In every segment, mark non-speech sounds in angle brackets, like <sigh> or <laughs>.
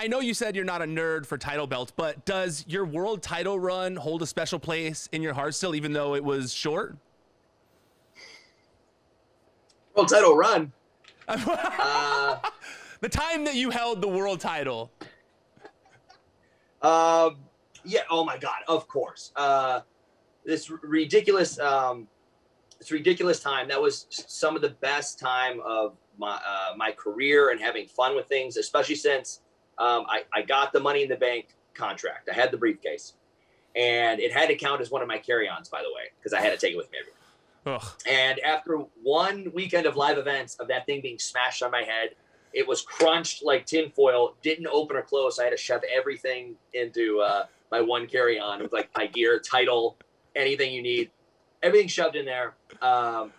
I know you said you're not a nerd for title belts, but does your world title run hold a special place in your heart still, even though it was short? World title run. uh, <laughs> the time that you held the world title. Um, yeah. Oh my God. Of course. Uh, this ridiculous, um, this ridiculous time. That was some of the best time of my uh, my career and having fun with things, especially since um, I, I got the Money in the Bank contract. I had the briefcase, and it had to count as one of my carry-ons, by the way, because I had to take it with me everywhere. Ugh. And after one weekend of live events of that thing being smashed on my head, it was crunched like tinfoil, didn't open or close. I had to shove everything into uh, my one carry-on with like my gear, title, anything you need, everything shoved in there. Um,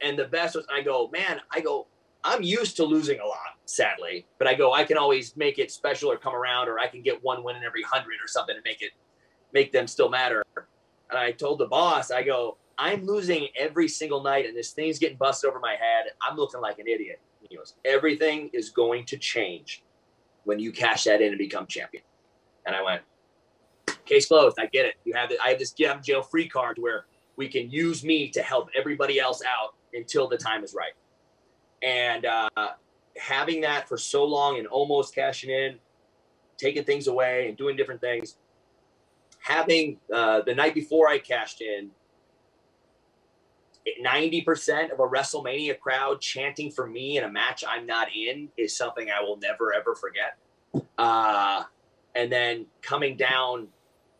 and the best was I go, man, I go, I'm used to losing a lot, sadly, but I go, I can always make it special or come around, or I can get one win in every hundred or something and make it, make them still matter. And I told the boss, I go, I'm losing every single night, and this thing's getting busted over my head. I'm looking like an idiot. He goes, everything is going to change when you cash that in and become champion. And I went, case closed. I get it. You have it. I have this get out of jail free card where we can use me to help everybody else out until the time is right. And uh, having that for so long and almost cashing in, taking things away and doing different things, having uh, the night before I cashed in, 90% of a WrestleMania crowd chanting for me in a match I'm not in is something I will never ever forget. Uh, and then coming down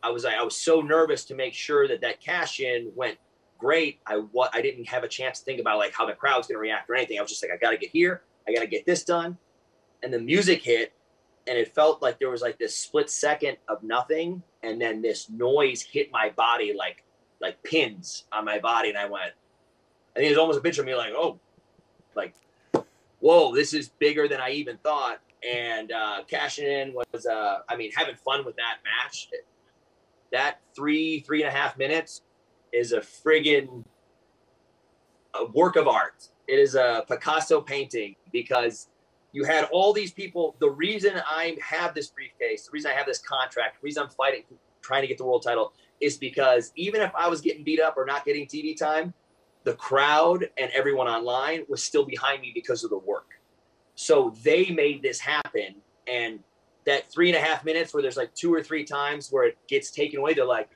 I was like, I was so nervous to make sure that that cash in went great. I what I didn't have a chance to think about like how the crowd's going to react or anything. I was just like I got to get here. I got to get this done. And the music hit and it felt like there was like this split second of nothing and then this noise hit my body like like pins on my body and I went I think it was almost a picture of me like, "Oh, like whoa, this is bigger than I even thought." And uh, cashing in was, uh, I mean, having fun with that match that three, three and a half minutes is a friggin' a work of art. It is a Picasso painting because you had all these people. The reason I have this briefcase, the reason I have this contract, the reason I'm fighting, trying to get the world title is because even if I was getting beat up or not getting TV time, the crowd and everyone online was still behind me because of the work. So they made this happen. And that three and a half minutes where there's like two or three times where it gets taken away, they're like,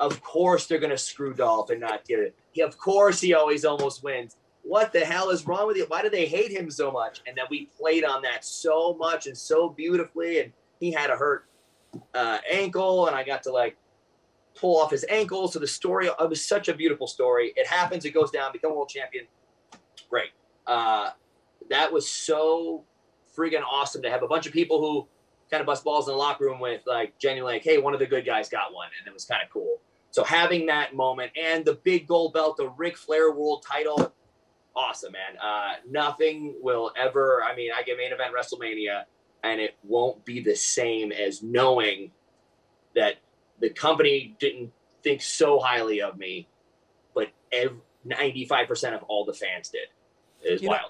of course they're gonna screw Dolph and not get it. He, of course he always almost wins. What the hell is wrong with you? Why do they hate him so much? And then we played on that so much and so beautifully. And he had a hurt uh, ankle, and I got to like pull off his ankle. So the story it was such a beautiful story. It happens, it goes down, become world champion. Great. Uh, that was so friggin' awesome to have a bunch of people who kind of bust balls in the locker room with like genuinely like, hey, one of the good guys got one, and it was kind of cool. So having that moment and the big gold belt, the Ric Flair World Title, awesome, man. Uh, nothing will ever. I mean, I get main event WrestleMania, and it won't be the same as knowing that the company didn't think so highly of me, but ninety five percent of all the fans did. It is you wild. Know,